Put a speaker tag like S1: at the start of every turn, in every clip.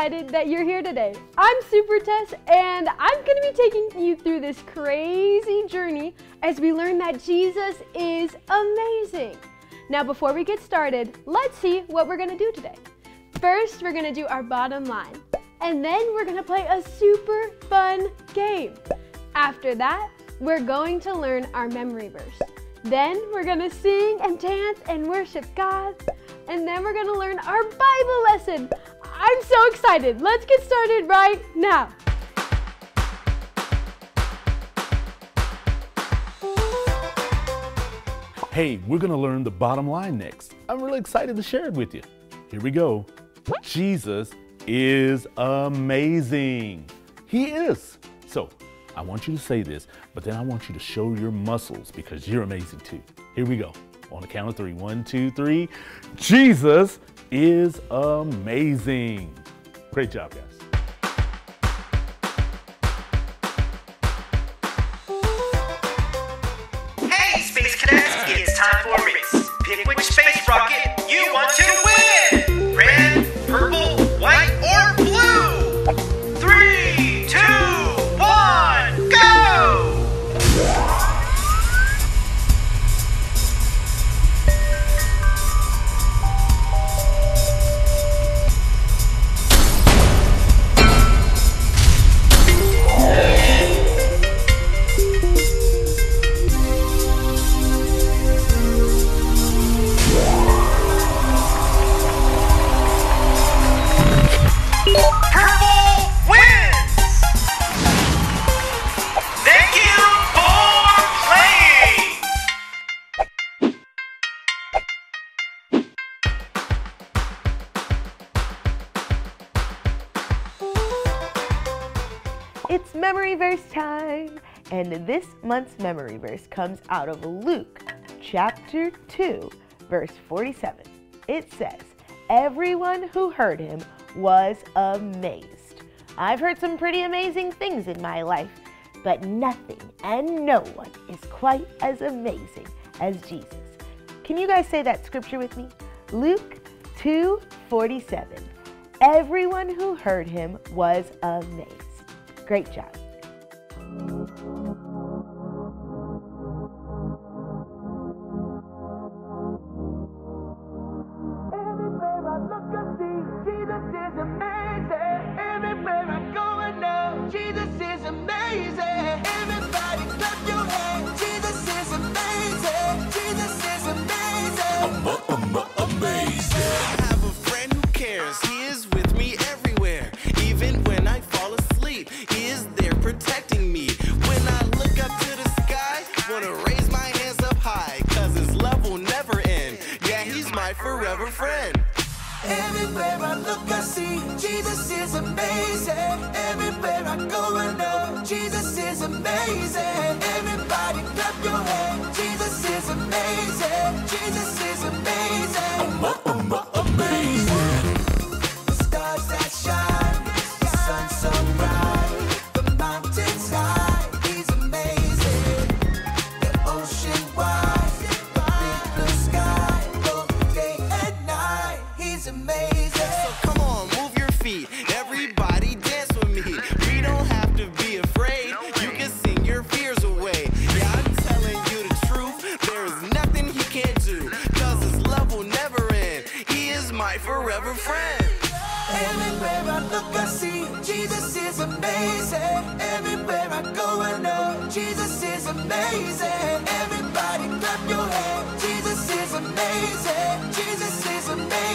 S1: excited that you're here today. I'm Super Tess, and I'm going to be taking you through this crazy journey as we learn that Jesus is amazing. Now, before we get started, let's see what we're going to do today. First, we're going to do our bottom line, and then we're going to play a super fun game. After that, we're going to learn our memory verse. Then we're going to sing and dance and worship God and then we're gonna learn our Bible lesson. I'm so excited. Let's get started right now.
S2: Hey, we're gonna learn the bottom line next. I'm really excited to share it with you. Here we go. Jesus is amazing. He is. So, I want you to say this, but then I want you to show your muscles because you're amazing too. Here we go on the count of three. One, two, three. Jesus is amazing. Great job, guys.
S3: Memory verse time, and this month's memory verse comes out of Luke chapter 2, verse 47. It says, Everyone who heard him was amazed. I've heard some pretty amazing things in my life, but nothing and no one is quite as amazing as Jesus. Can you guys say that scripture with me? Luke 2 47. Everyone who heard him was amazed. Great job.
S4: Forever friend.
S5: Everywhere I look, I see Jesus is amazing. Everywhere I go, I know Jesus is amazing. Everybody clap your hands. Jesus is amazing. Jesus is He's amazing.
S4: So come on, move your feet. Everybody dance with me. We don't have to be afraid. You can sing your fears away. Yeah, I'm telling you the truth. There is nothing he can't do. Cause his love will never end. He is my forever friend.
S5: Everywhere I look, I see Jesus is amazing. Everywhere I go, I know Jesus is amazing. Everybody clap your hands. Jesus is amazing. Jesus is amazing.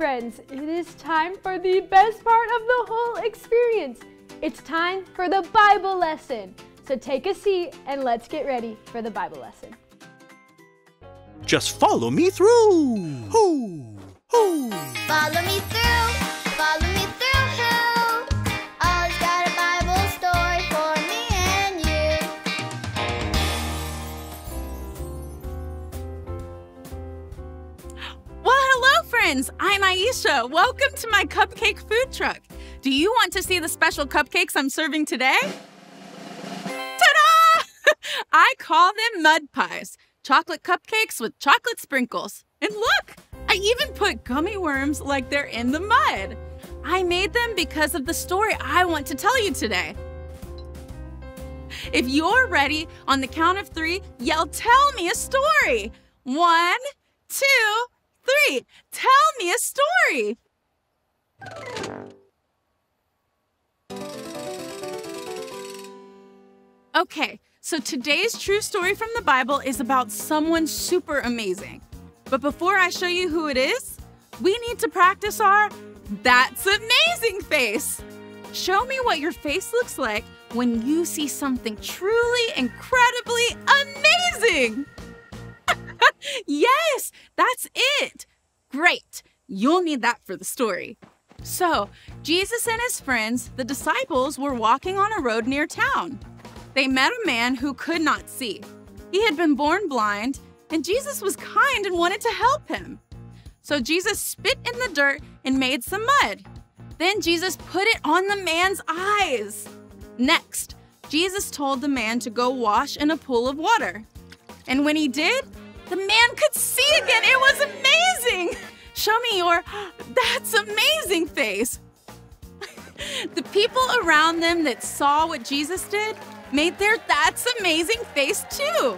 S1: Friends, it is time for the best part of the whole experience. It's time for the Bible lesson. So take a seat and let's get ready for the Bible lesson.
S6: Just follow me through. Hoo,
S7: I'm Welcome to my cupcake food truck. Do you want to see the special cupcakes I'm serving today? Ta da! I call them mud pies chocolate cupcakes with chocolate sprinkles. And look, I even put gummy worms like they're in the mud. I made them because of the story I want to tell you today. If you're ready, on the count of three, yell, Tell me a story. One, two, three. Tell me a story. Okay, so today's true story from the Bible is about someone super amazing. But before I show you who it is, we need to practice our That's Amazing face. Show me what your face looks like when you see something truly incredibly amazing. yes, that's it. Great. You'll need that for the story. So, Jesus and his friends, the disciples, were walking on a road near town. They met a man who could not see. He had been born blind, and Jesus was kind and wanted to help him. So Jesus spit in the dirt and made some mud. Then Jesus put it on the man's eyes. Next, Jesus told the man to go wash in a pool of water. And when he did, the man could see again. It was amazing. Show me your that's amazing face. the people around them that saw what Jesus did made their that's amazing face too.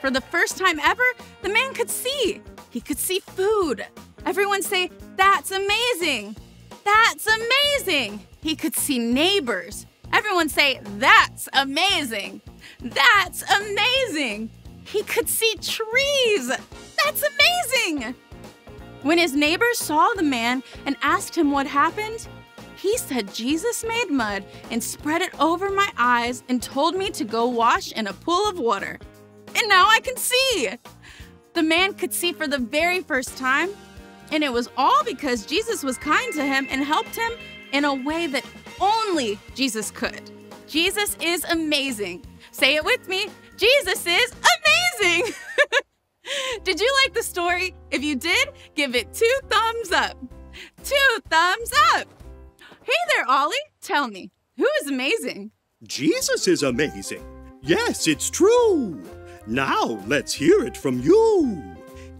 S7: For the first time ever, the man could see. He could see food. Everyone say, That's amazing. That's amazing. He could see neighbors. Everyone say, That's amazing. That's amazing. He could see trees. That's amazing. When his neighbors saw the man and asked him what happened, he said Jesus made mud and spread it over my eyes and told me to go wash in a pool of water. And now I can see. The man could see for the very first time, and it was all because Jesus was kind to him and helped him in a way that only Jesus could. Jesus is amazing. Say it with me Jesus is amazing. did you like the story? If you did, give it two thumbs up. Two thumbs up. Hey there, Ollie. Tell me, who is amazing?
S6: Jesus is amazing. Yes, it's true. Now let's hear it from you.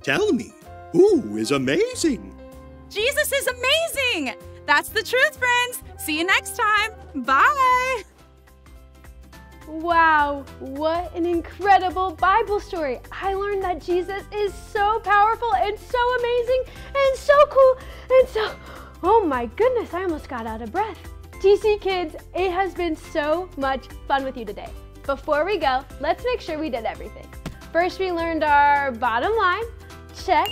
S6: Tell me, who is amazing?
S7: Jesus is amazing. That's the truth, friends. See you next time. Bye.
S1: Wow, what an incredible Bible story. I learned that Jesus is so powerful and so amazing and so cool and so. Oh my goodness, I almost got out of breath. TC Kidz, it has been so much fun with you today. Before we go, let's make sure we did everything. First, we learned our bottom line, check.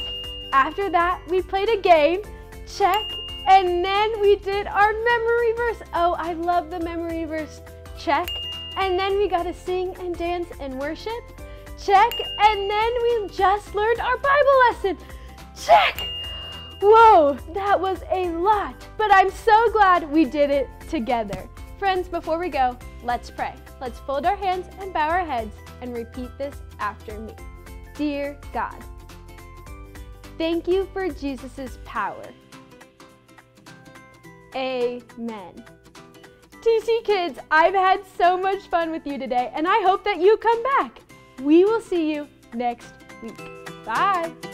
S1: After that, we played a game, check. And then we did our memory verse. Oh, I love the memory verse, check. And then we got to sing and dance and worship, check. And then we just learned our Bible lesson, check. Whoa, that was a lot, but I'm so glad we did it together. Friends, before we go, let's pray. Let's fold our hands and bow our heads and repeat this after me. Dear God, thank you for Jesus' power. Amen. TC Kidz, I've had so much fun with you today, and I hope that you come back. We will see you next week. Bye.